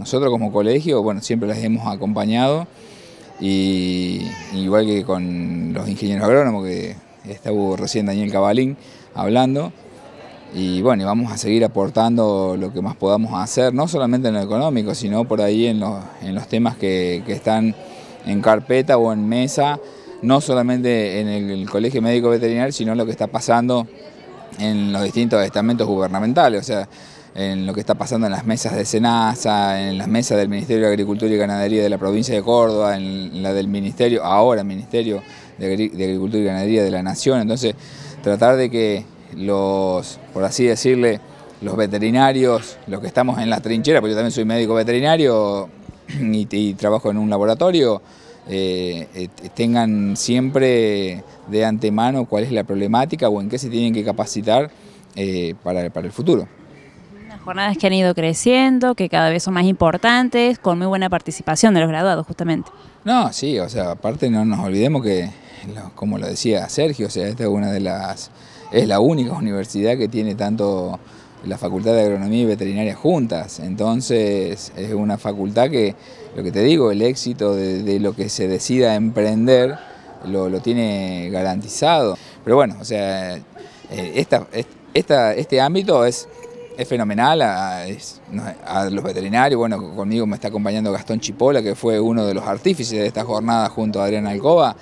Nosotros como colegio, bueno, siempre las hemos acompañado y igual que con los ingenieros agrónomos que estuvo recién Daniel Cabalín hablando y bueno, vamos a seguir aportando lo que más podamos hacer, no solamente en lo económico, sino por ahí en los, temas que, están en carpeta o en mesa, no solamente en el, Colegio Médico Veterinario, sino lo que está pasando en los distintos estamentos gubernamentales, o sea, en lo que está pasando en las mesas de SENASA, en las mesas del Ministerio de Agricultura y Ganadería de la provincia de Córdoba, en la del Ministerio, ahora Ministerio de Agricultura y Ganadería de la Nación, entonces tratar de que los, por así decirle, los veterinarios, los que estamos en la trinchera, porque yo también soy médico veterinario y, trabajo en un laboratorio, eh, eh, tengan siempre de antemano cuál es la problemática o en qué se tienen que capacitar eh, para, el futuro. Jornadas que han ido creciendo, que cada vez son más importantes, con muy buena participación de los graduados justamente. No, sí, o sea, aparte no nos olvidemos que, como lo decía Sergio, o sea, esta es una de las es la única universidad que tiene tanto la Facultad de Agronomía y Veterinaria juntas, entonces es una facultad que, lo que te digo, el éxito de, lo que se decida emprender lo, tiene garantizado. Pero bueno, o sea, eh, esta, este ámbito es, es fenomenal a, a, los veterinarios, bueno, conmigo me está acompañando Gastón Chipola, que fue uno de los artífices de esta jornada junto a Adriana Alcoba,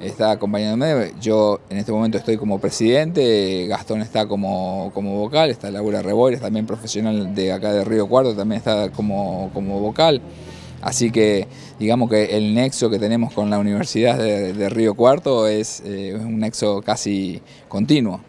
está acompañándome. Yo en este momento estoy como presidente, Gastón está como, como vocal, está Laura Reboires, también profesional de acá de Río Cuarto, también está como, como vocal. Así que digamos que el nexo que tenemos con la Universidad de, Río Cuarto eh, es un nexo casi continuo.